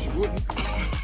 You wouldn't.